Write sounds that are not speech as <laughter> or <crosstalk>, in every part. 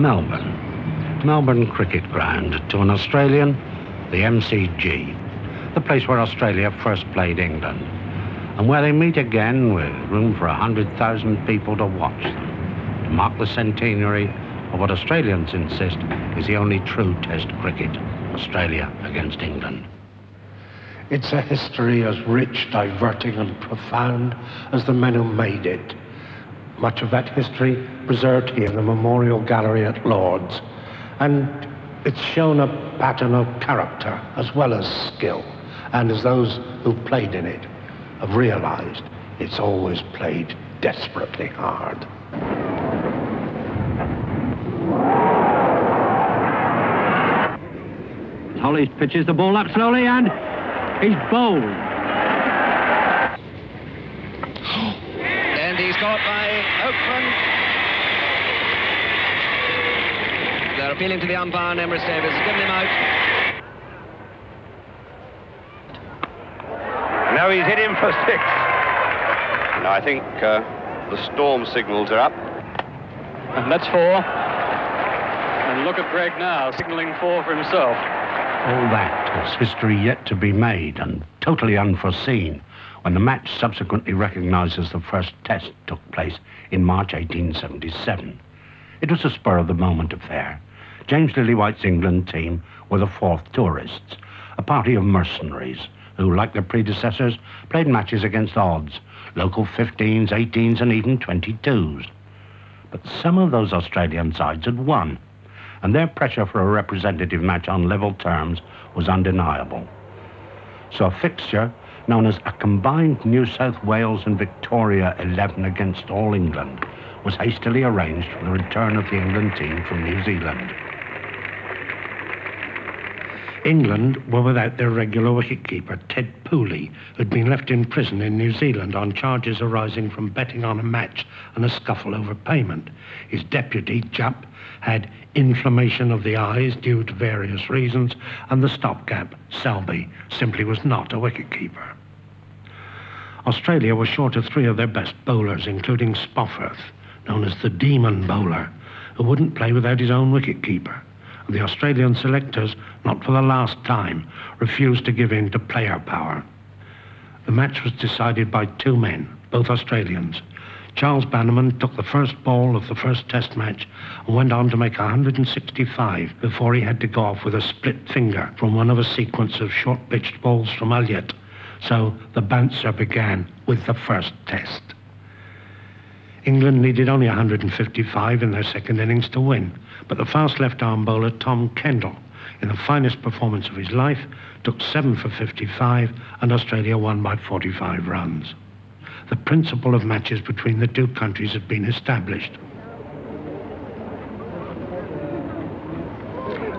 Melbourne. Melbourne Cricket Ground. To an Australian, the MCG, the place where Australia first played England, and where they meet again with room for 100,000 people to watch them, to mark the centenary of what Australians insist is the only true test cricket, Australia against England. It's a history as rich, diverting, and profound as the men who made it. Much of that history preserved here in the Memorial Gallery at Lord's. And it's shown a pattern of character as well as skill. And as those who played in it have realized, it's always played desperately hard. Hollies pitches the ball up slowly and He's bowled. And he's caught by They're appealing to the umpire, and Emrys Davies has given him out. Now he's hit him for six. And I think uh, the storm signals are up. And that's four. And look at Greg now, signaling four for himself. All that is history yet to be made and totally unforeseen when the match subsequently recognised as the first test took place in March 1877. It was a spur of the moment affair. James Lillywhite's England team were the fourth tourists, a party of mercenaries who, like their predecessors, played matches against odds, local 15s, 18s, and even 22s. But some of those Australian sides had won and their pressure for a representative match on level terms was undeniable. So a fixture known as a combined New South Wales and Victoria 11 against All England was hastily arranged for the return of the England team from New Zealand. England were without their regular wicketkeeper, Ted Pooley, who'd been left in prison in New Zealand on charges arising from betting on a match and a scuffle over payment. His deputy, Jupp, had inflammation of the eyes due to various reasons, and the stopgap, Selby, simply was not a wicketkeeper. Australia was short of three of their best bowlers, including Spofforth, known as the demon bowler, who wouldn't play without his own wicketkeeper And the Australian selectors, not for the last time, refused to give in to player power. The match was decided by two men, both Australians. Charles Bannerman took the first ball of the first test match and went on to make 165 before he had to go off with a split finger from one of a sequence of short-pitched balls from Ulyett. So the bouncer began with the first test. England needed only 155 in their second innings to win, but the fast left-arm bowler Tom Kendall, in the finest performance of his life, took 7 for 55 and Australia won by 45 runs. The principle of matches between the two countries had been established.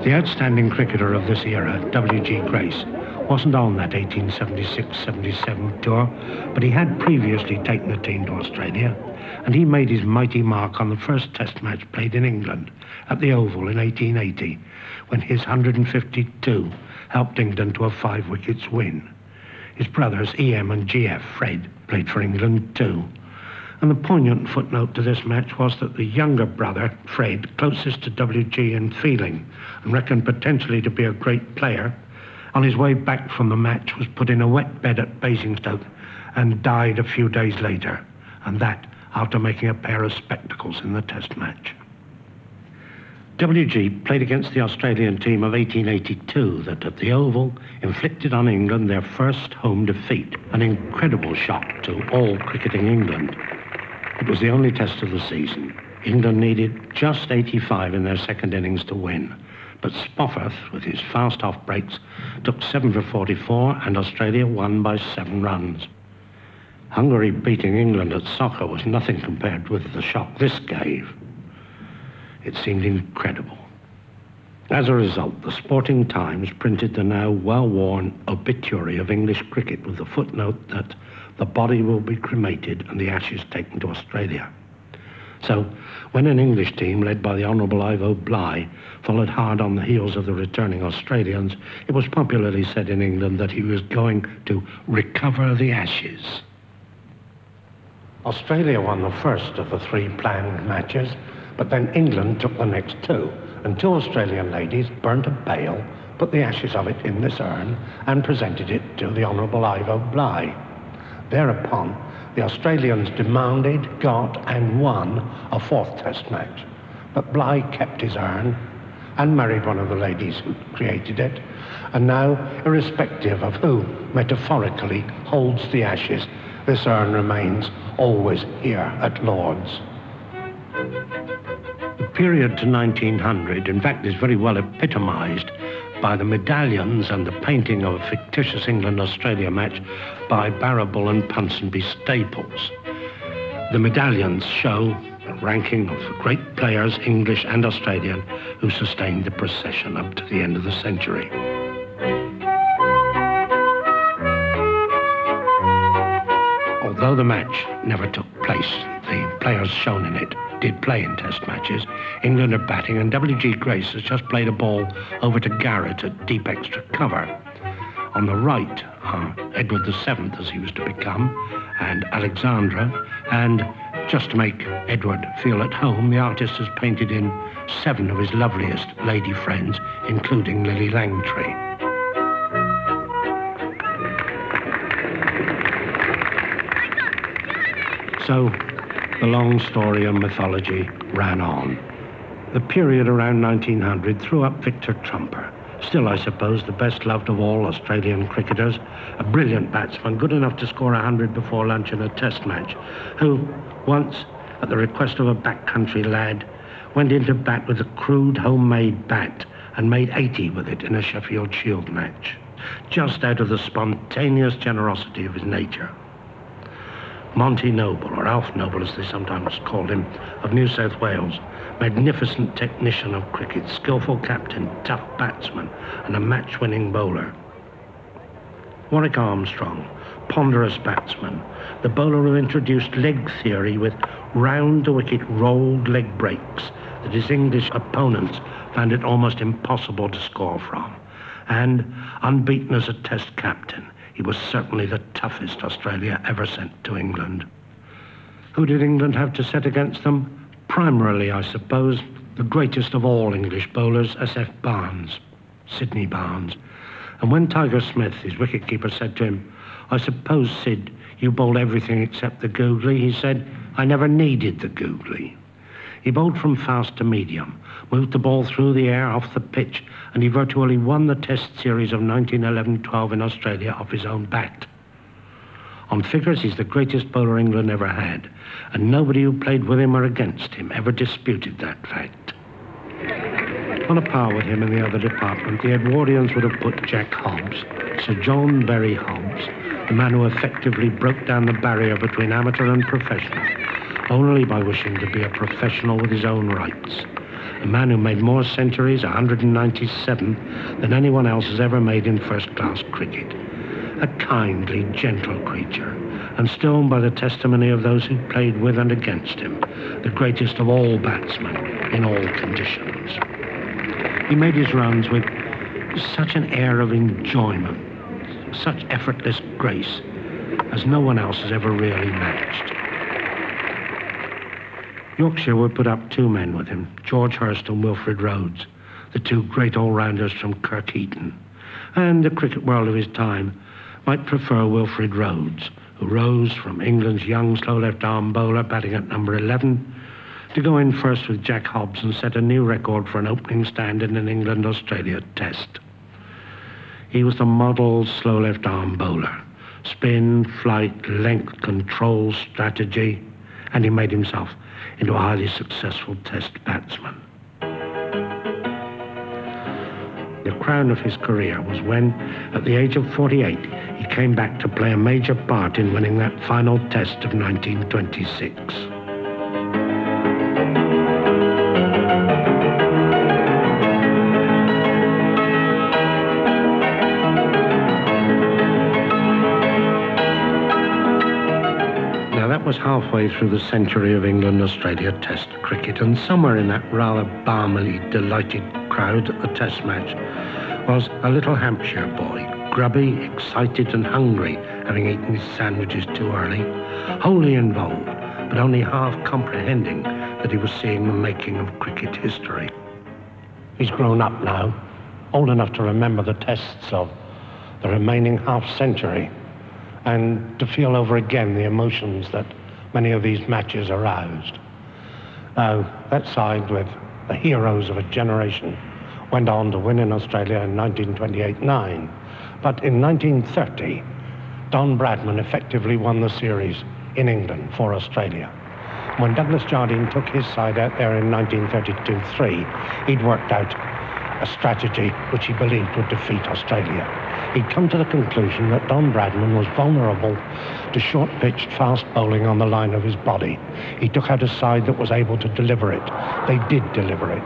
The outstanding cricketer of this era, W.G. Grace, wasn't on that 1876-77 tour, but he had previously taken the team to Australia and he made his mighty mark on the first Test match played in England at the Oval in 1880, when his 152 helped England to a five wickets win. His brothers EM and GF Fred played for England too. And the poignant footnote to this match was that the younger brother, Fred, closest to WG in feeling and reckoned potentially to be a great player, on his way back from the match was put in a wet bed at Basingstoke and died a few days later. And that after making a pair of spectacles in the test match. WG played against the Australian team of 1882 that at the Oval inflicted on England their first home defeat, an incredible shock to all cricketing England. It was the only test of the season. England needed just 85 in their second innings to win, but Spofforth, with his fast off breaks, took 7 for 44 and Australia won by 7 runs. Hungary beating England at soccer was nothing compared with the shock this gave. It seemed incredible. As a result, the Sporting Times printed the now well-worn obituary of English cricket with the footnote that the body will be cremated and the ashes taken to Australia. So, when an English team led by the Honourable Ivo Bligh followed hard on the heels of the returning Australians, it was popularly said in England that he was going to recover the ashes. Australia won the first of the three planned matches, But then England took the next two, and two Australian ladies burnt a bale, put the ashes of it in this urn, and presented it to the Honourable Ivo Bligh. Thereupon, the Australians demanded, got, and won a fourth test match. But Bligh kept his urn and married one of the ladies who created it. And now, irrespective of who metaphorically holds the ashes, this urn remains always here at Lord's. The period to 1900, in fact, is very well epitomised by the medallions and the painting of a fictitious England-Australia match by Barrable and Ponsonby Staples. The medallions show a ranking of the great players, English and Australian, who sustained the procession up to the end of the century. Although the match never took place, the players shown in it did play in test matches. England are batting and W.G. Grace has just played a ball over to Garrett at deep extra cover. On the right are Edward VII, as he was to become, and Alexandra. And just to make Edward feel at home, the artist has painted in seven of his loveliest lady friends, including Lillie Langtry. So the long story of mythology ran on. The period around 1900 threw up Victor Trumper, still, I suppose, the best loved of all Australian cricketers, a brilliant batsman, good enough to score 100 before lunch in a test match, who once, at the request of a backcountry lad, went into bat with a crude homemade bat and made 80 with it in a Sheffield Shield match, just out of the spontaneous generosity of his nature. Monty Noble, or Alf Noble as they sometimes called him, of New South Wales, magnificent technician of cricket, skillful captain, tough batsman, and a match-winning bowler. Warwick Armstrong, ponderous batsman, the bowler who introduced leg theory with round-the-wicket rolled leg breaks that his English opponents found it almost impossible to score from, and unbeaten as a test captain, he was certainly the toughest Australia ever sent to England. Who did England have to set against them? Primarily, I suppose, the greatest of all English bowlers, S.F. Barnes, Sydney Barnes. And when Tiger Smith, his wicketkeeper, said to him, I suppose, Sid, you bowled everything except the googly, he said, I never needed the googly. He bowled from fast to medium, moved the ball through the air off the pitch, and he virtually won the Test series of 1911-12 in Australia off his own bat. On figures, he's the greatest bowler England ever had, and nobody who played with him or against him ever disputed that fact. On a par with him in the other department, the Edwardians would have put Jack Hobbs, Sir John Berry Hobbs, the man who effectively broke down the barrier between amateur and professional, only by wishing to be a professional with his own rights a man who made more centuries, 197, than anyone else has ever made in first-class cricket. A kindly, gentle creature, and still by the testimony of those who played with and against him, the greatest of all batsmen in all conditions. He made his runs with such an air of enjoyment, such effortless grace, as no one else has ever really matched. Yorkshire would put up two men with him, George Hirst and Wilfred Rhodes, the two great all-rounders from Kirkheaton. And the cricket world of his time might prefer Wilfred Rhodes, who rose from England's young slow left-arm bowler batting at number 11 to go in first with Jack Hobbs and set a new record for an opening stand in an England-Australia test. He was the model slow left-arm bowler. Spin, flight, length, control, strategy, and he made himself into a highly successful test batsman. The crown of his career was when, at the age of 48, he came back to play a major part in winning that final test of 1926. Was halfway through the century of England-Australia Test cricket, and somewhere in that rather balmily delighted crowd at the Test match was a little Hampshire boy, grubby, excited and hungry, having eaten his sandwiches too early, wholly involved, but only half comprehending that he was seeing the making of cricket history. He's grown up now, old enough to remember the tests of the remaining half century and to feel over again the emotions that many of these matches aroused. Now, that side with the heroes of a generation went on to win in Australia in 1928-9. But in 1930, Don Bradman effectively won the series in England for Australia. When Douglas Jardine took his side out there in 1932-3, he'd worked out a strategy which he believed would defeat Australia. He'd come to the conclusion that Don Bradman was vulnerable to short-pitched fast bowling on the line of his body. He took out a side that was able to deliver it. They did deliver it.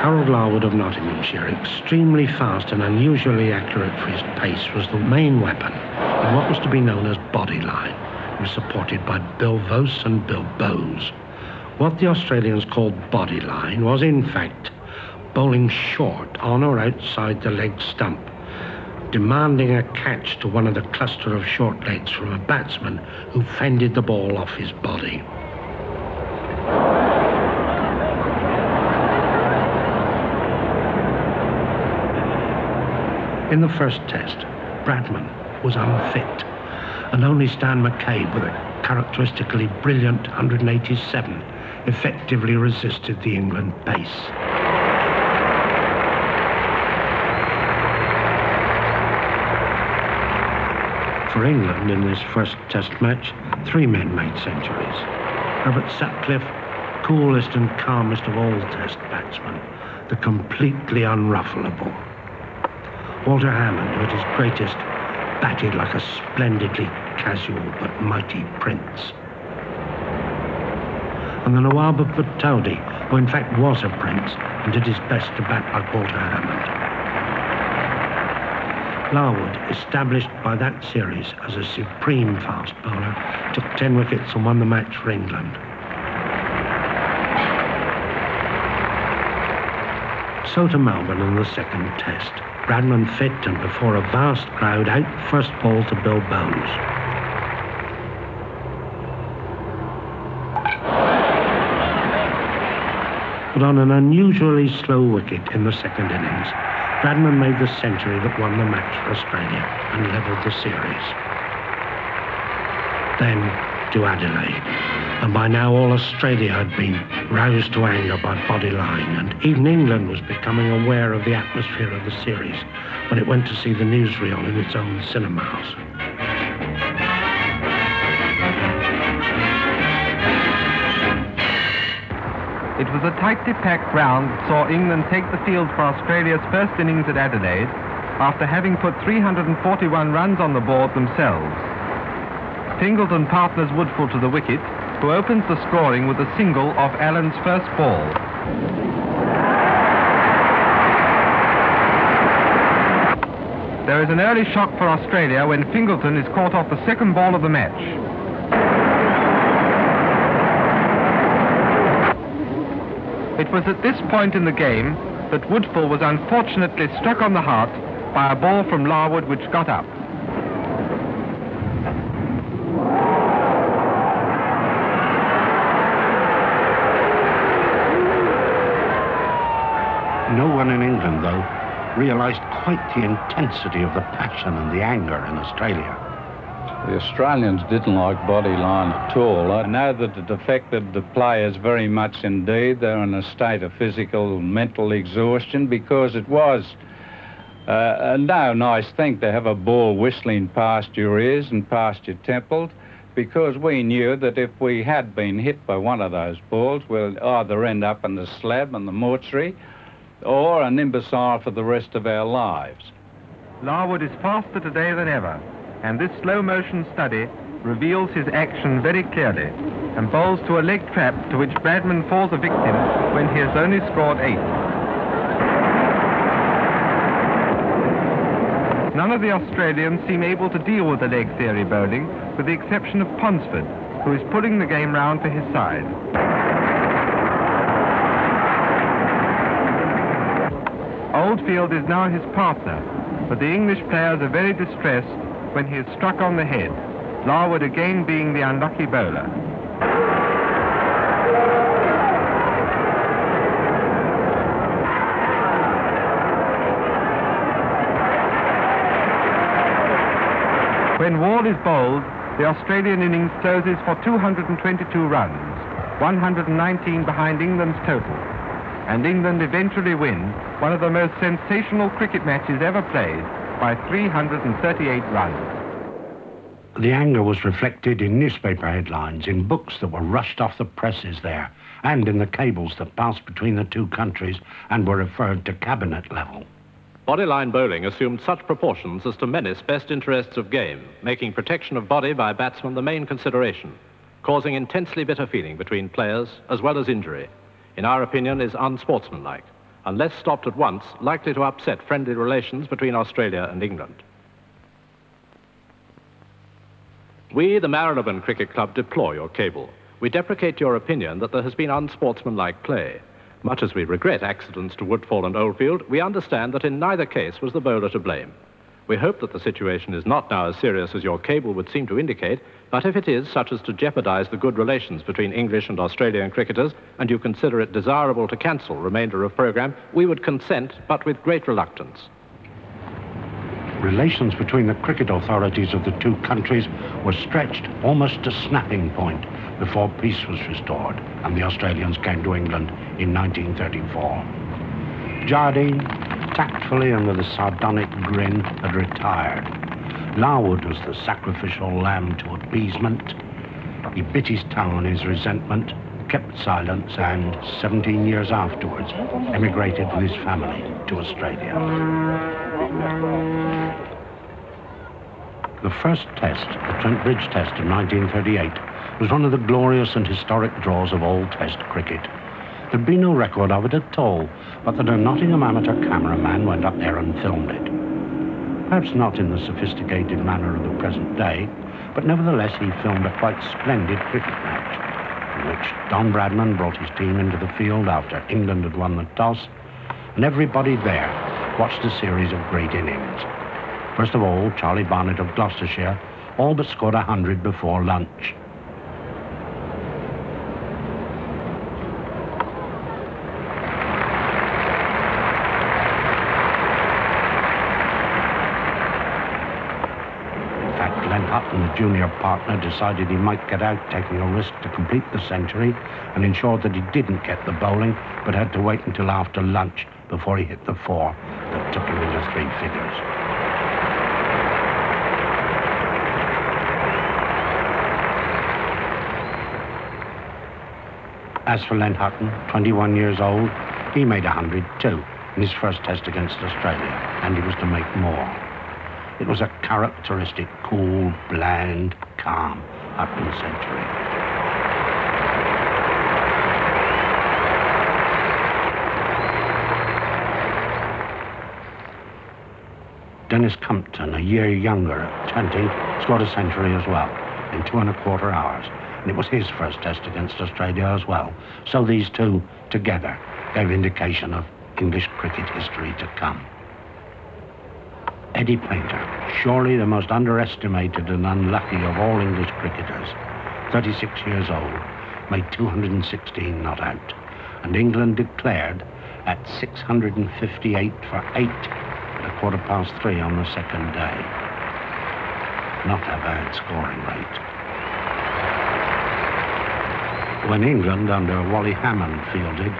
Harold Larwood of Nottinghamshire, extremely fast and unusually accurate for his pace, was the main weapon in what was to be known as body line. He was supported by Bill Voce and Bill Bowes. What the Australians called body line was, in fact, bowling short on or outside the leg stump, demanding a catch to one of the cluster of short legs from a batsman who fended the ball off his body. In the first test, Bradman was unfit, and only Stan McCabe, with a characteristically brilliant 187, effectively resisted the England pace. For England in this first test match, three men made centuries. Herbert Sutcliffe, coolest and calmest of all test batsmen, the completely unruffleable. Walter Hammond, who at his greatest batted like a splendidly casual but mighty prince. And the Nawab of Pataudi, who in fact was a prince and did his best to like Walter Hammond. Larwood, established by that series as a supreme fast bowler, took 10 wickets and won the match for England. So to Melbourne in the second test. Bradman fit and before a vast crowd out first ball to Bill Bowes. But on an unusually slow wicket in the second innings, Bradman made the century that won the match for Australia and levelled the series. Then to Adelaide. And by now all Australia had been roused to anger by body line, and even England was becoming aware of the atmosphere of the series when it went to see the newsreel in its own cinemas. Was a tightly packed round that saw England take the field for Australia's first innings at Adelaide after having put 341 runs on the board themselves. Fingleton partners Woodfull to the wicket, who opens the scoring with a single off Allen's first ball. There is an early shock for Australia when Fingleton is caught off the second ball of the match. It was at this point in the game that Woodfull was unfortunately struck on the heart by a ball from Larwood which got up. No one in England, though, realised quite the intensity of the passion and the anger in Australia. The Australians didn't like body line at all. I know that it affected the players very much indeed. They're in a state of physical and mental exhaustion because it was uh, no nice thing to have a ball whistling past your ears and past your temples because we knew that if we had been hit by one of those balls, we'll either end up in the slab and the mortuary or an imbecile for the rest of our lives. Larwood is faster today than ever, and this slow motion study reveals his action very clearly and bowls to a leg trap to which Bradman falls a victim when he has only scored eight. None of the Australians seem able to deal with the leg theory bowling, with the exception of Ponsford, who is pulling the game round for his side. Oldfield is now his partner, but the English players are very distressed when he is struck on the head. Larwood again being the unlucky bowler. When Wall is bowled, the Australian innings closes for 222 runs, 119 behind England's total. And England eventually win one of the most sensational cricket matches ever played by 338 runs. The anger was reflected in newspaper headlines, in books that were rushed off the presses there, and in the cables that passed between the two countries and were referred to cabinet level. Bodyline bowling assumed such proportions as to menace best interests of game, making protection of body by batsmen the main consideration, causing intensely bitter feeling between players as well as injury. In our opinion, is unsportsmanlike, unless stopped at once, likely to upset friendly relations between Australia and England. We, the Marylebone Cricket Club, deplore your cable. We deprecate your opinion that there has been unsportsmanlike play. Much as we regret accidents to Woodfull and Oldfield, we understand that in neither case was the bowler to blame. We hope that the situation is not now as serious as your cable would seem to indicate, but if it is such as to jeopardize the good relations between English and Australian cricketers, and you consider it desirable to cancel remainder of program, we would consent, but with great reluctance. Relations between the cricket authorities of the two countries were stretched almost to snapping point before peace was restored and the Australians came to England in 1934. Jardine, tactfully and with a sardonic grin, had retired. Larwood was the sacrificial lamb to appeasement. He bit his tongue on his resentment, kept silence, and 17 years afterwards emigrated with his family to Australia. The first test, the Trent Bridge test of 1938, was one of the glorious and historic draws of all test cricket. There'd be no record of it at all, but that a Nottingham amateur cameraman went up there and filmed it. Perhaps not in the sophisticated manner of the present day, but nevertheless he filmed a quite splendid cricket match, in which Don Bradman brought his team into the field after England had won the toss, and everybody there watched a series of great innings. First of all, Charlie Barnett of Gloucestershire all but scored a hundred before lunch. In fact, The junior partner, decided he might get out, taking a risk to complete the century, and ensured that he didn't get the bowling, but had to wait until after lunch before he hit the four that took him into three figures. As for Len Hutton, 21 years old, he made 100 too in his first test against Australia, and he was to make more. It was a characteristic, cool, bland, calm Hutton century. Dennis Compton, a year younger at 20, scored a century as well in two and a quarter hours. And it was his first test against Australia as well. So these two together gave indication of English cricket history to come. Eddie Paynter, surely the most underestimated and unlucky of all English cricketers, 36 years old, made 216 not out. And England declared at 658 for eight at a quarter past three on the second day. Not a bad scoring rate. When England, under Wally Hammond, fielded,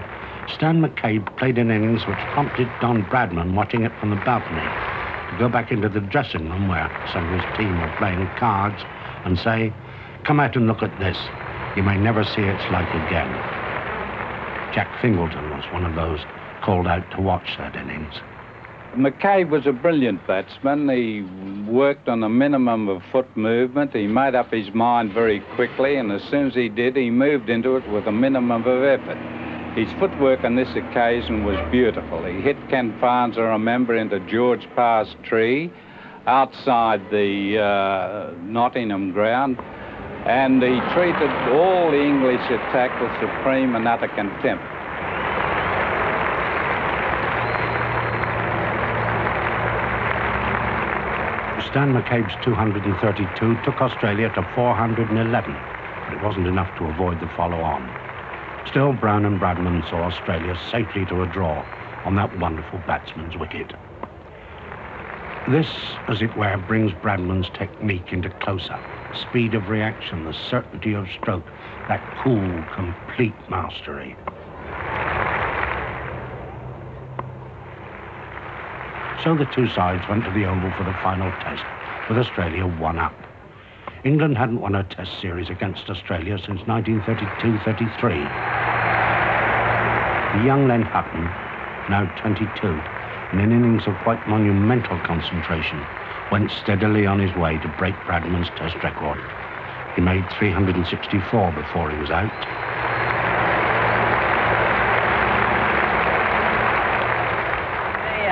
Stan McCabe played an innings which prompted Don Bradman, watching it from the balcony, go back into the dressing room where some of his team were playing cards and say, Come out and look at this. You may never see its like again. Jack Fingleton was one of those called out to watch that innings. McCabe was a brilliant batsman. He worked on a minimum of foot movement. He made up his mind very quickly, and as soon as he did, he moved into it with a minimum of effort. His footwork on this occasion was beautiful. He hit Ken Farnes, I remember, into George Parr's tree outside the uh, Nottingham ground, and he treated all the English attack with supreme and utter contempt. Stan McCabe's 232 took Australia to 411, but it wasn't enough to avoid the follow-on. Still, Brown and Bradman saw Australia safely to a draw on that wonderful batsman's wicket. This, as it were, brings Bradman's technique into close-up. Speed of reaction, the certainty of stroke, that cool, complete mastery. So the two sides went to the Oval for the final test, with Australia one up. England hadn't won a test series against Australia since 1932-33. The young Len Hutton, now 22, in an innings of quite monumental concentration, went steadily on his way to break Bradman's test record. He made 364 before he was out.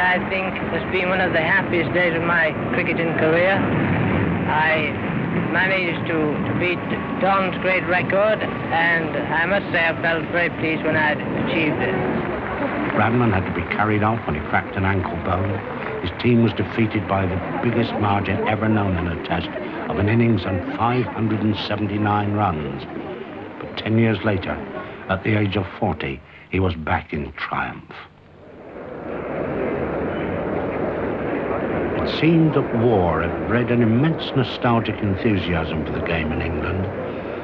I think it's been one of the happiest days of my cricketing career. I managed to, to beat Don's great record, and I must say I felt very pleased when I Bradman had to be carried off when he cracked an ankle bone. His team was defeated by the biggest margin ever known in a test of an innings and 579 runs. But 10 years later, at the age of 40, he was back in triumph. It seemed that war had bred an immense nostalgic enthusiasm for the game in England,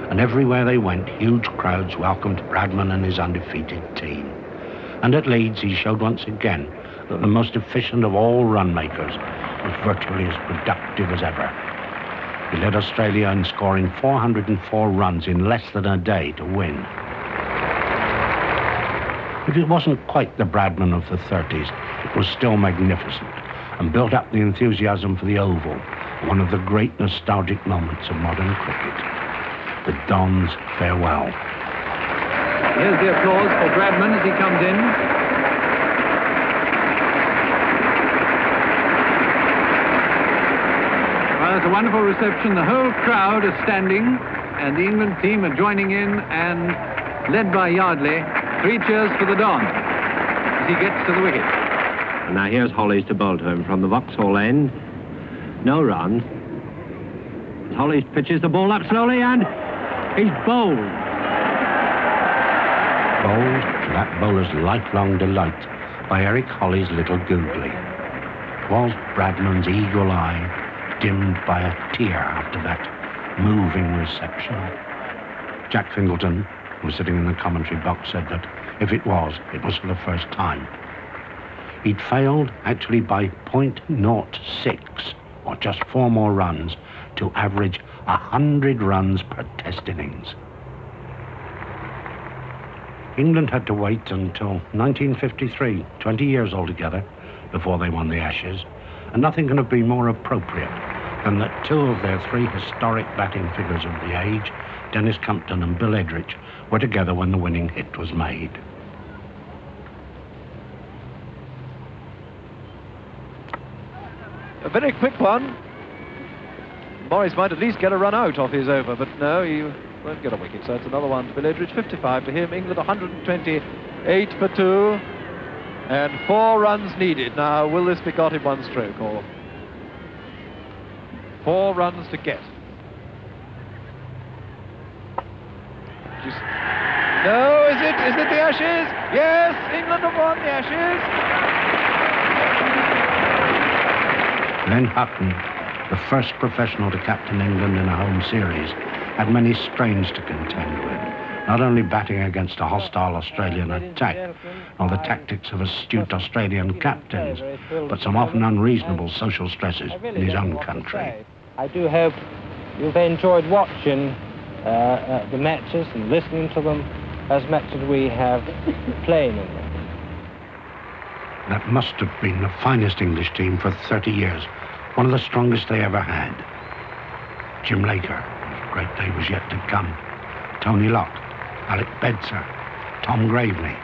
and everywhere they went, huge crowds welcomed Bradman and his undefeated team. And at Leeds, he showed once again that the most efficient of all run makers was virtually as productive as ever. He led Australia in scoring 404 runs in less than a day to win. If it wasn't quite the Bradman of the 30s, it was still magnificent and built up the enthusiasm for the Oval, one of the great nostalgic moments of modern cricket. The Don's farewell. Here's the applause for Bradman as he comes in. Well, it's a wonderful reception. The whole crowd is standing, and the England team are joining in, and led by Yardley, three cheers for the Don as he gets to the wicket. And now here's Hollies to bowl to him from the Vauxhall end. No run. Hollies pitches the ball up slowly, and he's bowled. Bowled that bowler's lifelong delight by Eric Hollies' little googly. Was Bradman's eagle eye dimmed by a tear after that moving reception? Jack Fingleton, who was sitting in the commentary box, said that if it was, it was for the first time. He'd failed actually by 0.06, or just four more runs, to average 100 runs per test innings. England had to wait until 1953, 20 years altogether, before they won the Ashes, and nothing can have been more appropriate than that two of their three historic batting figures of the age, Dennis Compton and Bill Edrich, were together when the winning hit was made. A very quick one. Morris might at least get a run out off his over, but no, he won't get a wicket. So it's another one to Bill Edrich, 55 to him. England 128 for two. And four runs needed. Now, will this be got in one stroke or four runs to get? Just... No, is it? Is it the Ashes? Yes, England have won the Ashes. Len Hutton, the first professional to captain England in a home series, had many strains to contend with not only batting against a hostile Australian attack, nor the tactics of astute Australian captains, but some often unreasonable social stresses in his own country. I do hope you've enjoyed watching uh, uh, the matches and listening to them as much as we have playing in them. That must have been the finest English team for 30 years, one of the strongest they ever had. Jim Laker, great day was yet to come. Tony Lock, Alec Bedser, Tom Graveney,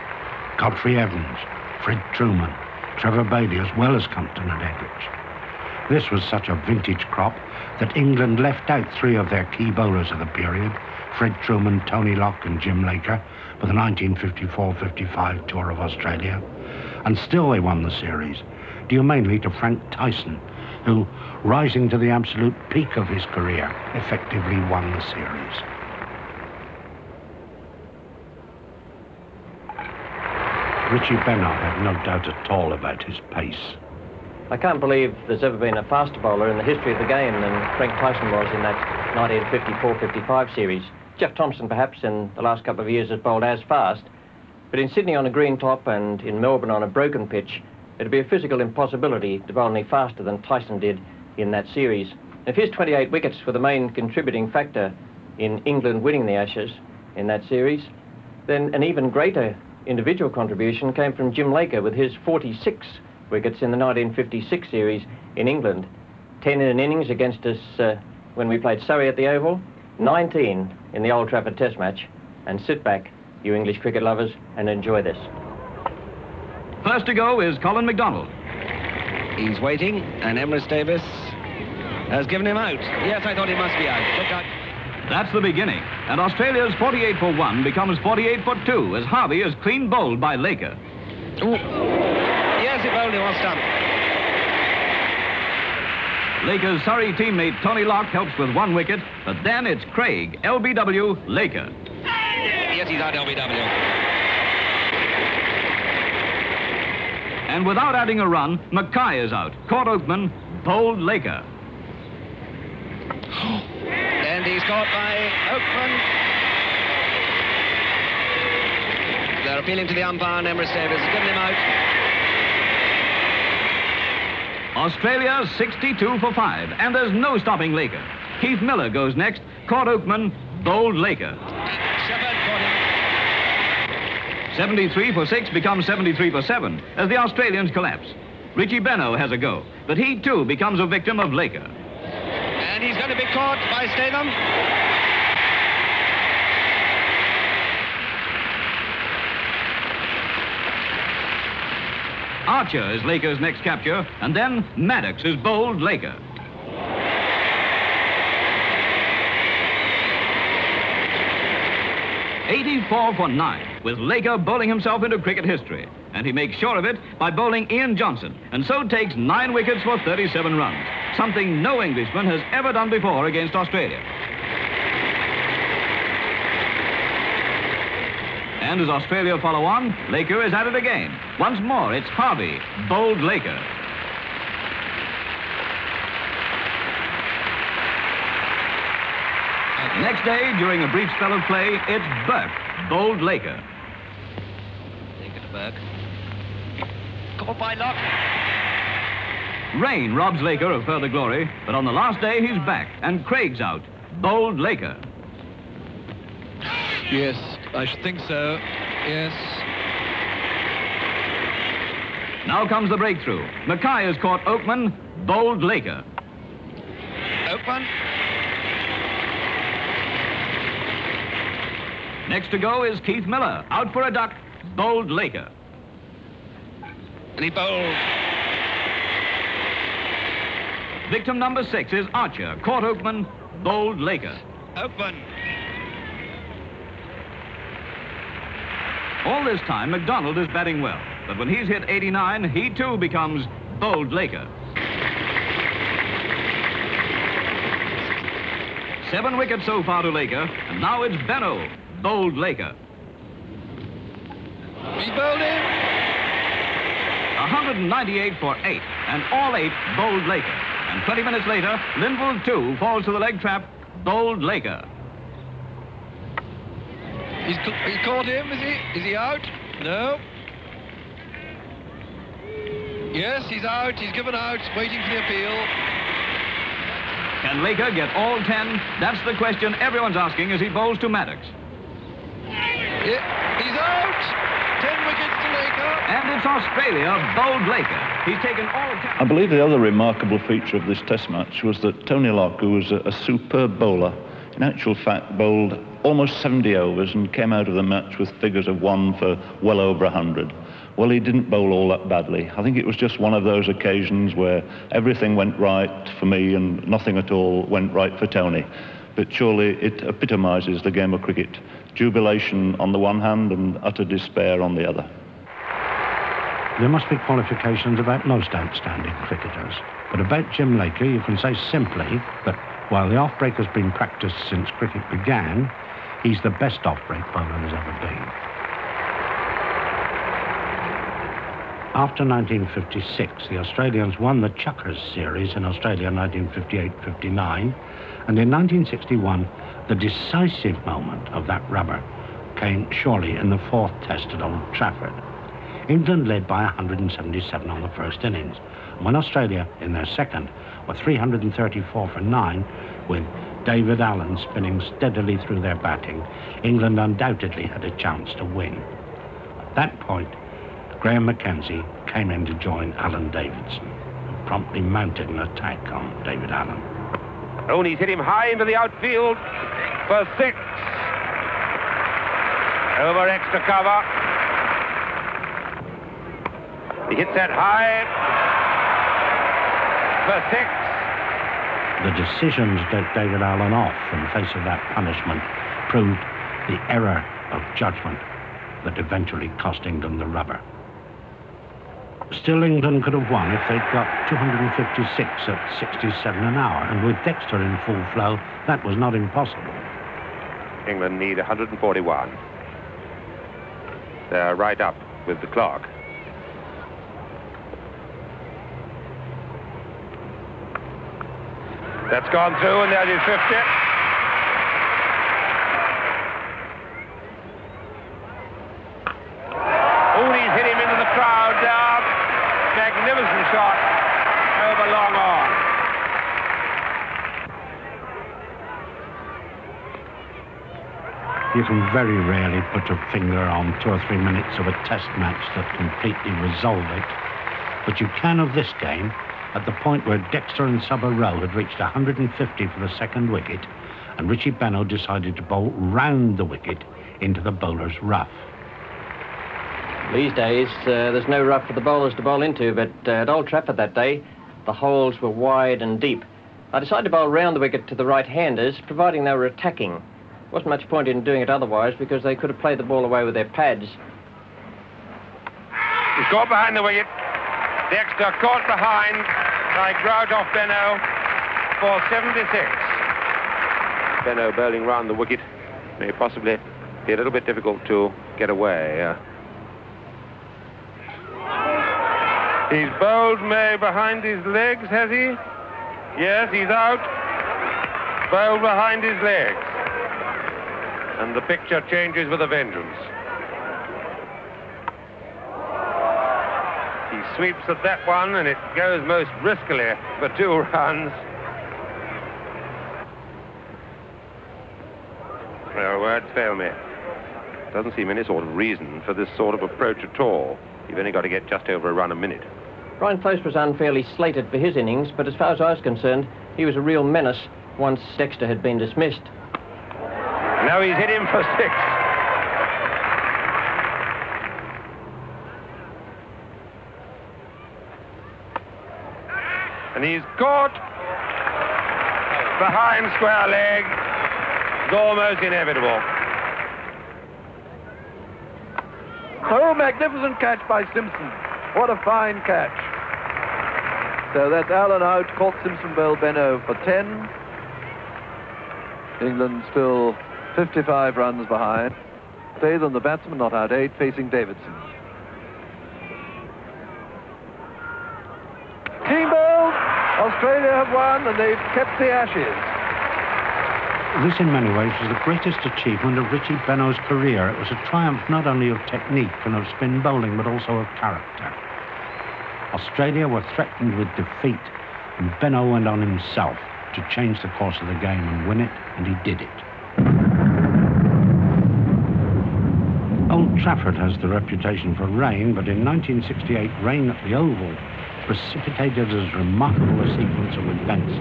Godfrey Evans, Fred Trueman, Trevor Bailey, as well as Compton and Edrich. This was such a vintage crop that England left out three of their key bowlers of the period, Fred Trueman, Tony Lock and Jim Laker, for the 1954-55 tour of Australia. And still they won the series, due mainly to Frank Tyson, who, rising to the absolute peak of his career, effectively won the series. Richie Benaud had no doubt at all about his pace. I can't believe there's ever been a faster bowler in the history of the game than Frank Tyson was in that 1954-55 series. Jeff Thomson, perhaps, in the last couple of years has bowled as fast, but in Sydney on a green top and in Melbourne on a broken pitch, it'd be a physical impossibility to bowl any faster than Tyson did in that series. If his 28 wickets were the main contributing factor in England winning the Ashes in that series, then an even greater individual contribution came from Jim Laker with his 46 wickets in the 1956 series in England. 10 in an innings against us uh, when we played Surrey at the Oval, 19 in the Old Trafford Test match. And sit back, you English cricket lovers, and enjoy this. First to go is Colin McDonald. He's waiting, and Emrys Davies has given him out. Yes, I thought he must be out. Look out. That's the beginning. And Australia's 48 for 1 becomes 48 for 2 as Harvey is clean bowled by Laker. Ooh. Yes, he bowled him off stump. Laker's Surrey teammate Tony Lock helps with one wicket, but then it's Craig, LBW, Laker. Yes, he's out LBW. And without adding a run, Mackay is out. Caught Oakman, bowled Laker. and he's caught by Oakman. They're appealing to the umpire, and Emrys Davies has given him out. Australia 62 for 5, and there's no stopping Laker. Keith Miller goes next, caught Oakman, bowled Laker. Sheppard caught him. 73 for 6 becomes 73 for 7 as the Australians collapse. Richie Benaud has a go, but he too becomes a victim of Laker. And he's going to be caught by Statham. Archer is Laker's next capture, and then Maddocks is bowled Laker. Eighty-four for nine, with Laker bowling himself into cricket history. And he makes sure of it by bowling Ian Johnson, and so takes nine wickets for 37 runs, something no Englishman has ever done before against Australia. And as Australia follow on, Laker is at it again. Once more, it's Harvey, bowled Laker. Next day, during a brief spell of play, it's Burke, bowled Laker. Laker to Burke. Caught by Lock. Rain robs Laker of further glory, but on the last day he's back, and Craig's out, Bowled Laker. Yes, I should think so. Yes. Now comes the breakthrough. Mackay has caught Oakman, bowled Laker. Oakman. Next to go is Keith Miller, out for a duck, bowled Laker. And he bowled. Victim number six is Archer, caught Oakman, bowled Laker. Oakman. All this time, McDonald is batting well, but when he's hit 89, he too becomes bowled Laker. Seven wickets so far to Laker, and now it's Benaud, bowled Laker. Him. 198 for eight, and all eight bowled Laker. And 20 minutes later, Lindwall too falls to the leg trap, bowled Laker. He's, he caught him, is he? Is he out? No. Yes, he's out. He's given out, waiting for the appeal. Can Laker get all 10? That's the question everyone's asking as he bowls to Maddocks. He's out. 10 wickets to Laker. And it's Australia, bowled Laker. He's taken all 10. I believe the other remarkable feature of this test match was that Tony Lock, who was a, a superb bowler, in actual fact bowled almost 70 overs and came out of the match with figures of one for well over 100. Well, he didn't bowl all that badly. I think it was just one of those occasions where everything went right for me and nothing at all went right for Tony. But surely it epitomises the game of cricket. Jubilation on the one hand and utter despair on the other. There must be qualifications about most outstanding cricketers. But about Jim Laker, you can say simply that while the off-break has been practiced since cricket began, he's the best off-break bowler there's ever been. After 1956, the Australians won the Chuckers series in Australia 1958-59, and in 1961, the decisive moment of that rubber came surely in the fourth test at Old Trafford. England led by 177 on the first innings, when Australia, in their second, were 334 for nine, with David Allen spinning steadily through their batting, England undoubtedly had a chance to win. At that point, Graham McKenzie came in to join Alan Davidson, who promptly mounted an attack on David Allen. Rooney's hit him high into the outfield for six. Over extra cover. He hits that high for six. The decisions that David Allen off in face of that punishment proved the error of judgment that eventually cost England the rubber. Still, England could have won if they'd got 256 at 67 an hour, and with Dexter in full flow, that was not impossible. England need 141. They're right up with the clock. That's gone through, and there's his 50. Ooney's hit him into the crowd. Uh, magnificent shot over long on. You can very rarely put a finger on two or three minutes of a test match that completely resolve it. But you can of this game at the point where Dexter and Subba Row had reached 150 for the second wicket, and Richie Benaud decided to bowl round the wicket into the bowler's rough. These days, uh, there's no rough for the bowlers to bowl into, but uh, at Old Trafford that day, the holes were wide and deep. I decided to bowl round the wicket to the right-handers, providing they were attacking. Wasn't much point in doing it otherwise, because they could have played the ball away with their pads. He's got behind the wicket. Dexter caught behind by Grout off Benaud for 76. Benaud bowling round the wicket may possibly be a little bit difficult to get away. Uh, he's bowled May behind his legs, has he? Yes, he's out. Bowled behind his legs. And the picture changes with a vengeance. He sweeps at that one, and it goes most briskly for two <laughs> runs. No, words fail me. Doesn't seem any sort of reason for this sort of approach at all. You've only got to get just over a run a minute. Brian Close was unfairly slated for his innings, but as far as I was concerned, he was a real menace once Dexter had been dismissed. Now he's hit him for six. And he's caught behind square leg. It's almost inevitable. Oh, magnificent catch by Simpson. What a fine catch. So that's Allen out, caught Simpson Bell Benaud for 10. England still 55 runs behind. Statham, the batsman, not out eight, facing Davidson. Team bowled. Australia have won, and they've kept the Ashes. This, in many ways, was the greatest achievement of Richie Benaud's career. It was a triumph not only of technique and of spin bowling, but also of character. Australia were threatened with defeat, and Benaud went on himself to change the course of the game and win it, and he did it. Old Trafford has the reputation for rain, but in 1968, rain at the Oval precipitated as remarkable a sequence of events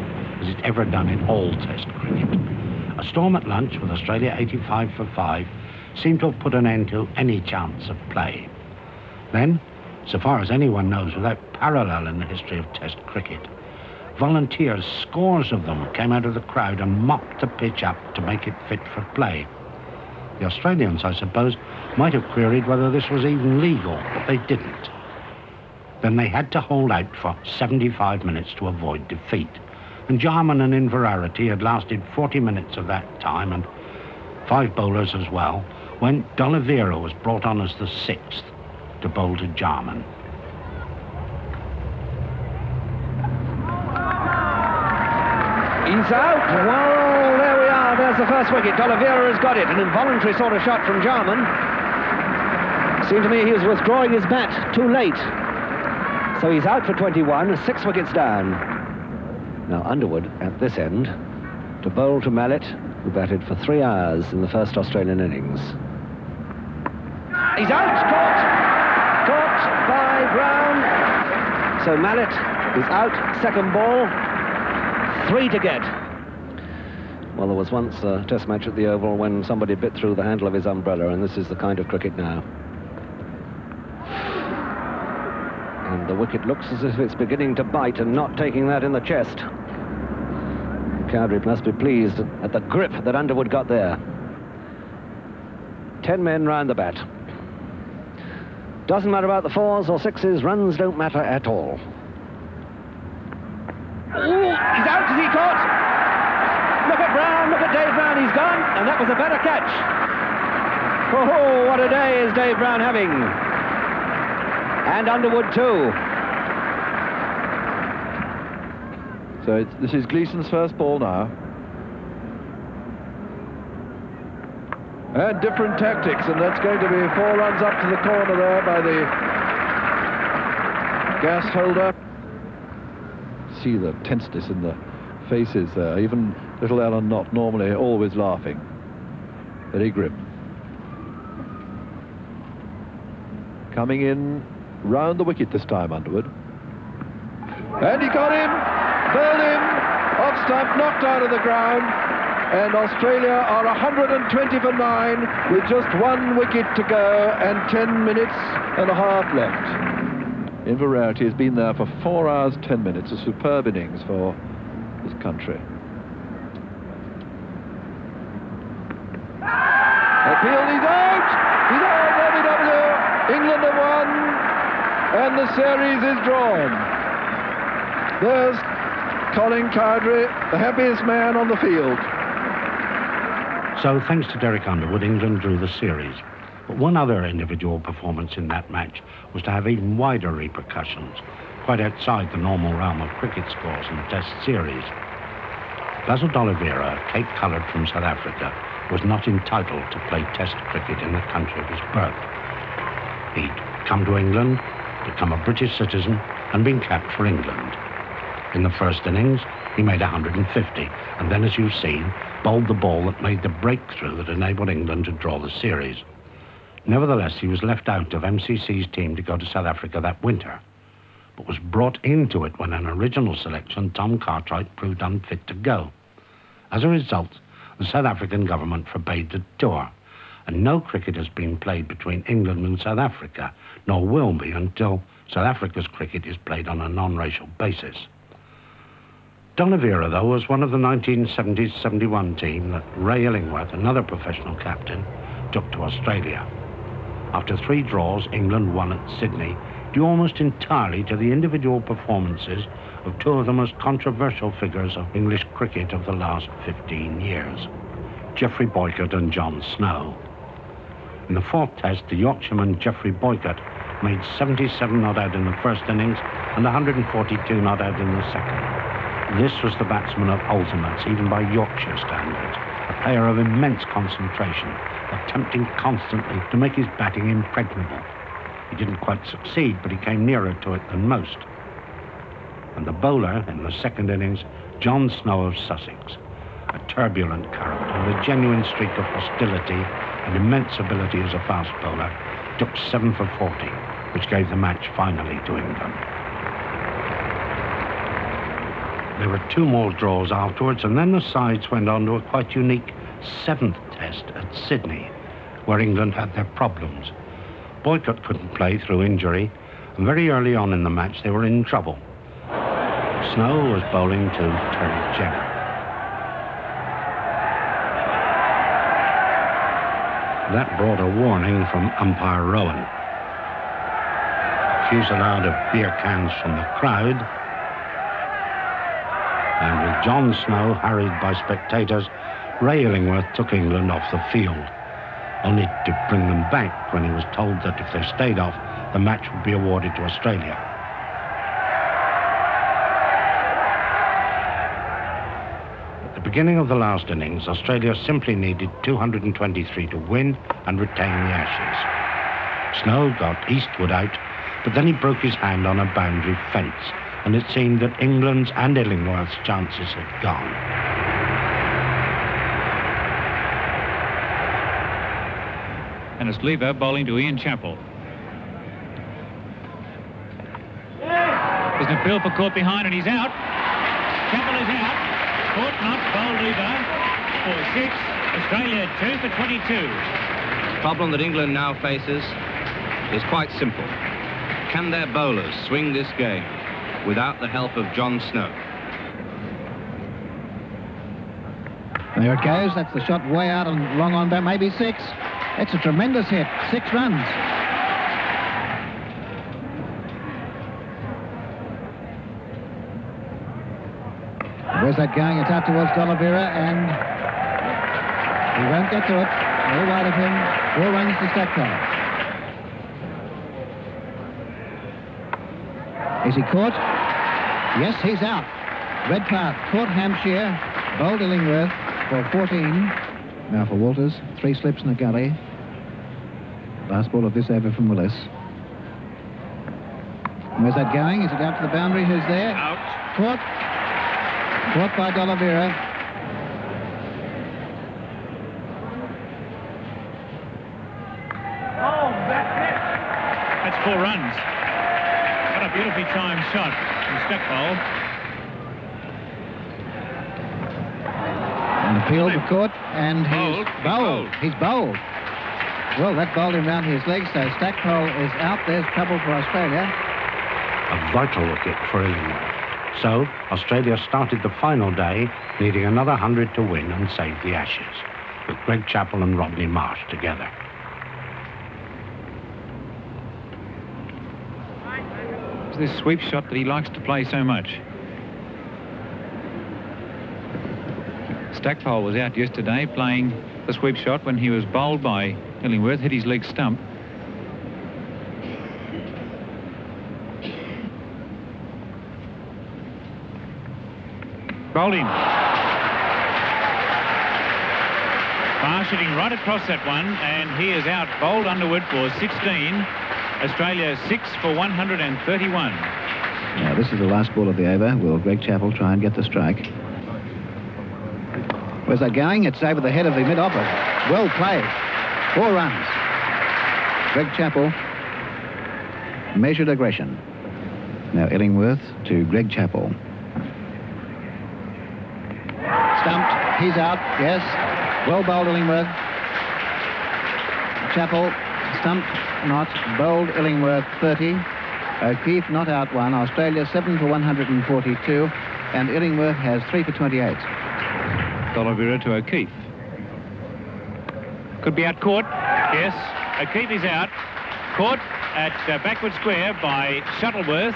as it ever done in all Test cricket. A storm at lunch with Australia 85 for 5 seemed to have put an end to any chance of play. Then, so far as anyone knows, without parallel in the history of Test cricket, volunteers, scores of them, came out of the crowd and mopped the pitch up to make it fit for play. The Australians, I suppose, might have queried whether this was even legal, but they didn't. Then they had to hold out for 75 minutes to avoid defeat. And Jarman and Inverarity had lasted 40 minutes of that time and five bowlers as well, when D'Oliveira was brought on as the sixth to bowl to Jarman. He's out. Well, there we are. There's the first wicket. D'Oliveira has got it. An involuntary sort of shot from Jarman. Seemed to me he was withdrawing his bat too late. So he's out for 21, six wickets down. Now Underwood at this end to bowl to Mallett, who batted for three hours in the first Australian innings. He's out, caught, caught by Brown. So Mallett is out, second ball, three to get. Well, there was once a test match at the Oval when somebody bit through the handle of his umbrella, and this is the kind of cricket now. And the wicket looks as if it's beginning to bite and not taking that in the chest. Cowdrey must be pleased at the grip that Underwood got there. Ten men round the bat. Doesn't matter about the fours or sixes, runs don't matter at all. Ooh, he's out, is he caught? Look at Brown, look at Dave Brown, he's gone, and that was a better catch. Oh, what a day is Dave Brown having. And Underwood too. So this is Gleeson's first ball now. And different tactics, and that's going to be four runs up to the corner there by the gas holder. See the tenseness in the faces there. Even little Alan Knott, normally always laughing. Very grim. Coming in round the wicket this time, Underwood. And he got him, bowled him, off stump, knocked out of the ground. And Australia are 120 for nine with just one wicket to go and 10 minutes and a half left. Inverarity has been there for four hours, 10 minutes, a superb innings for his country. Appeal! He's out, WW! England have won, and the series is drawn. There's Colin Cowdrey, the happiest man on the field. So, thanks to Derek Underwood, England drew the series. But one other individual performance in that match was to have even wider repercussions, quite outside the normal realm of cricket scores and test series. Basil D'Oliveira, Cape-coloured from South Africa, was not entitled to play test cricket in the country of his birth. He'd come to England, become a British citizen, and been capped for England. In the first innings, he made 150, and then, as you've seen, bowled the ball that made the breakthrough that enabled England to draw the series. Nevertheless, he was left out of MCC's team to go to South Africa that winter, but was brought into it when an original selection, Tom Cartwright, proved unfit to go. As a result, the South African government forbade the tour, and no cricket has been played between England and South Africa, nor will be until South Africa's cricket is played on a non-racial basis. D'Oliveira, though, was one of the 1970-71 team that Ray Illingworth, another professional captain, took to Australia. After three draws, England won at Sydney, due almost entirely to the individual performances of two of the most controversial figures of English cricket of the last 15 years, Geoffrey Boycott and John Snow. In the fourth test, the Yorkshireman Geoffrey Boycott made 77 not out in the first innings and 142 not out in the second. This was the batsman of ultimates, even by Yorkshire standards, a player of immense concentration, attempting constantly to make his batting impregnable. He didn't quite succeed, but he came nearer to it than most. And the bowler in the second innings, John Snow of Sussex, a turbulent character with a genuine streak of hostility and immense ability as a fast bowler, took 7 for 40, which gave the match finally to England. There were two more draws afterwards, and then the sides went on to a quite unique seventh test at Sydney, where England had their problems. Boycott couldn't play through injury, and very early on in the match they were in trouble. Snow was bowling to Terry Jenner. That brought a warning from umpire Rowan. fusillade of beer cans from the crowd. And with John Snow harried by spectators, Ray Illingworth took England off the field, only to bring them back when he was told that if they stayed off, the match would be awarded to Australia. The beginning of the last innings, Australia simply needed 223 to win and retain the Ashes. Snow got Eastwood out, but then he broke his hand on a boundary fence, and it seemed that England's and Illingworth's chances had gone. and it's Lever bowling to Ian Chappell. There's an appeal for caught behind and he's out. Chappell is out. Caught Knott bowled Lever for six. Australia two for 22. The problem that England now faces is quite simple. Can their bowlers swing this game without the help of John Snow? There it goes. That's the shot way out and long on back, maybe six. It's a tremendous hit. Six runs. Where's that going? It's out towards D'Oliveira and he won't get to it. All right of him. Four runs to Stackpole. Is he caught? Yes, he's out. Red Redpath caught Hampshire, bowled Illingworth for 14. Now for Walters, three slips in the gully. Last ball of this over from Willis. Where's that going? Is it out to the boundary? Who's there? Out. Caught. Caught by D'Oliveira. Oh, that's four runs. What a beautifully timed shot from Stackpole. And the field of court, and he's bowled. He's bowled. Well, that bowled him round his legs, so Stackpole is out. There's trouble for Australia. A vital wicket for Illingworth. So, Australia started the final day needing another 100 to win and save the Ashes, with Greg Chappell and Rodney Marsh together. It's this sweep shot that he likes to play so much. Stackpole was out yesterday playing the sweep shot when he was bowled by Illingworth, hit his leg stump. Bowled him. Marsh hitting right across that one, and he is out bowled Underwood for 16. Australia 6 for 131. Now, this is the last ball of the over. Will Greg Chappell try and get the strike? Where's that going? It's over the head of the mid-offer. Well played. Four runs. Greg Chappell, measured aggression. Now Illingworth to Greg Chappell. Stumped. He's out. Yes. Well bowled Illingworth. Chappell stumped Knott. Bowled Illingworth 30. O'Keefe not out one. Australia 7 for 142. And Illingworth has 3 for 28. D'Oliveira to O'Keefe. Could be out caught. Yes. O'Keefe is out. Caught at uh, backward square by Shuttleworth.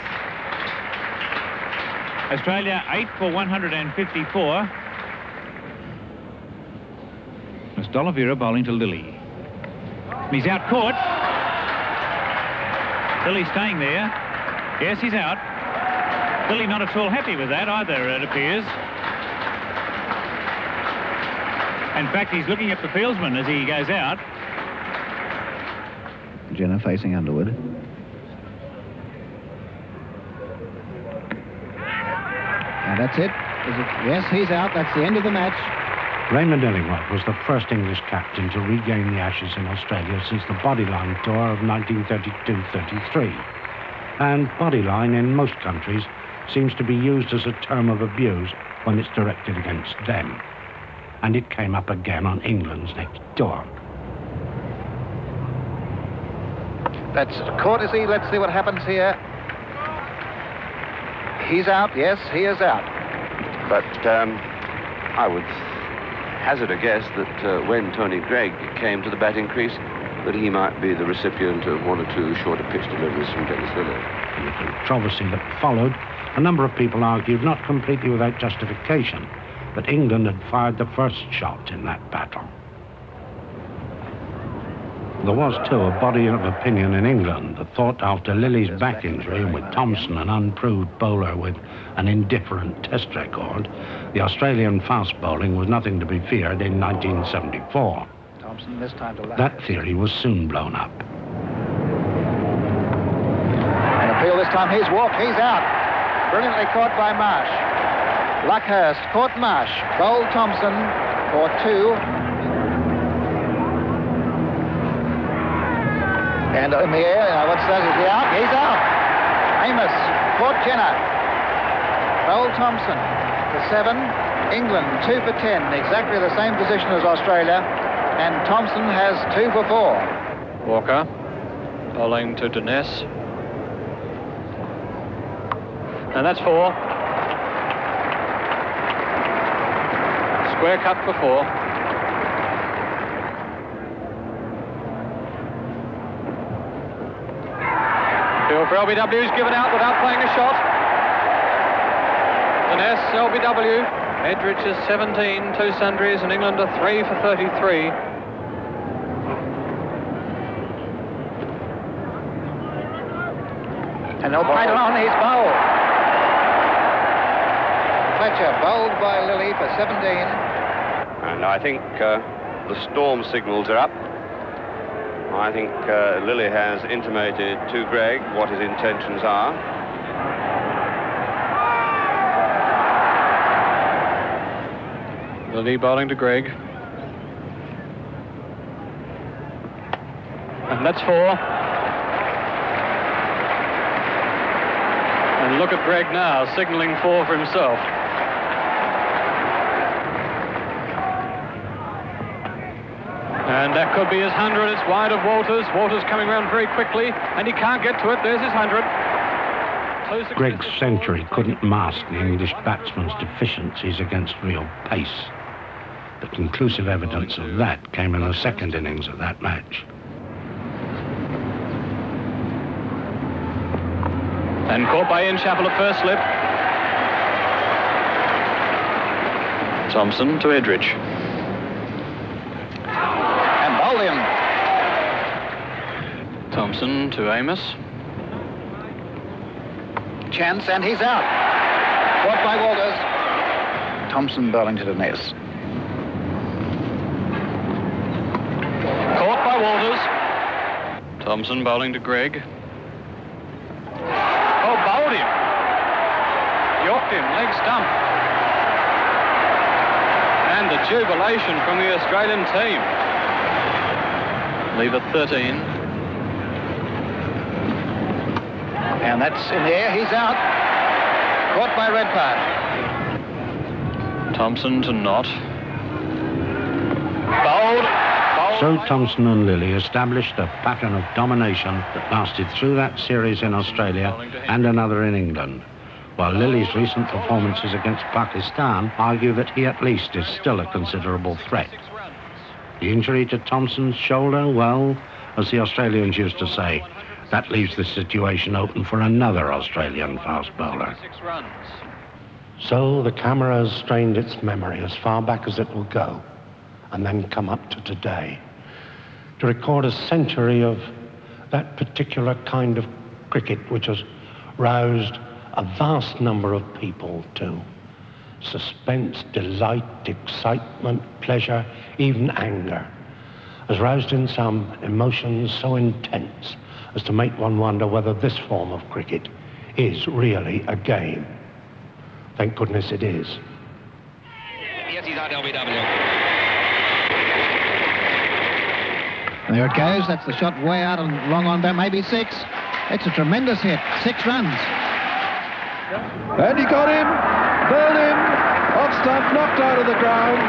Australia 8 for 154. It's D'Oliveira bowling to Lillee. He's out caught. Lillee staying there. Yes, he's out. Lillee not at all happy with that either, it appears. In fact, he's looking at the fieldsman as he goes out. Jenner facing Underwood. And that's it? Yes, he's out. That's the end of the match. Raymond Illingworth was the first English captain to regain the Ashes in Australia since the Bodyline Tour of 1932-33. And bodyline in most countries seems to be used as a term of abuse when it's directed against them. And it came up again on England's next tour. That's courtesy. Let's see what happens here. He's out. Yes, he is out. But um, I would hazard a guess that uh, when Tony Greig came to the batting crease, that he might be the recipient of one or two shorter pitch deliveries from Dennis Lillee. In the controversy that followed, a number of people argued, not completely without justification, that England had fired the first shot in that battle. There was, too, a body of opinion in England that thought after Lillee's back injury and with Thomson, an unproved bowler with an indifferent test record, the Australian fast bowling was nothing to be feared in 1974. Thomson this time to. That theory was soon blown up. And appeal this time, he's walked, he's out. Brilliantly caught by Marsh. Luckhurst caught Marsh, bowled Thomson for two. And in the air, what's that? Is he out? He's out. Amiss caught Jenner. Bowled Thomson for seven. England two for ten, exactly the same position as Australia. And Thomson has two for four. Walker bowling to Denness. And that's four. Square cut for four. Field for LBW is given out without playing a shot. Denness, LBW. Edrich is 17, two sundries, and England are three for 33. And they'll play it on, he's bowled. Fletcher bowled by Lillee for 17. And I think uh, the storm signals are up. I think uh, has intimated to Greig what his intentions are. Lillee bowling to Greig. And that's four. And look at Greig now, signaling four for himself. And that could be his 100. It's wide of Walters. Walters coming round very quickly, and he can't get to it. There's his 100. Greig's century couldn't mask the English batsman's deficiencies against real pace. The conclusive evidence of that came in the second innings of that match. And caught by Ian Chappell at first slip. Thomson to Edrich. And bowled him. Thomson to Amiss. Chance, and he's out. Caught by Walters. Thomson bowling to Denness. Caught by Walters. Thomson bowling to Greig. Oh, bowled him. Yorked him, leg stump. And the jubilation from the Australian team. Leave at 13. And that's in the air, he's out. Caught by Redpath. Thomson to Knott. Bowled. So Thomson and Lillee established a pattern of domination that lasted through that series in Australia and another in England, while Lillee's recent performances against Pakistan argue that he at least is still a considerable threat. The injury to Thomson's shoulder, well, as the Australians used to say, that leaves the situation open for another Australian fast bowler. So the camera has strained its memory as far back as it will go, and then come up to today, to record a century of that particular kind of cricket which has roused a vast number of people to suspense, delight, excitement, pleasure, even anger, has roused in some emotions so intense as to make one wonder whether this form of cricket is really a game. Thank goodness it is. Yes, he's out LBW. There it goes. That's the shot way out and long on back, maybe six. It's a tremendous hit. Six runs. And he got him, bowled him, off stump, knocked out of the ground.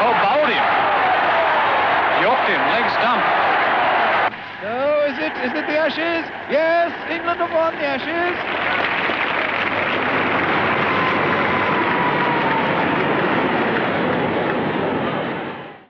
Oh, bowled him. Yorked him, leg stump. Is it the Ashes? Yes, England have won the Ashes.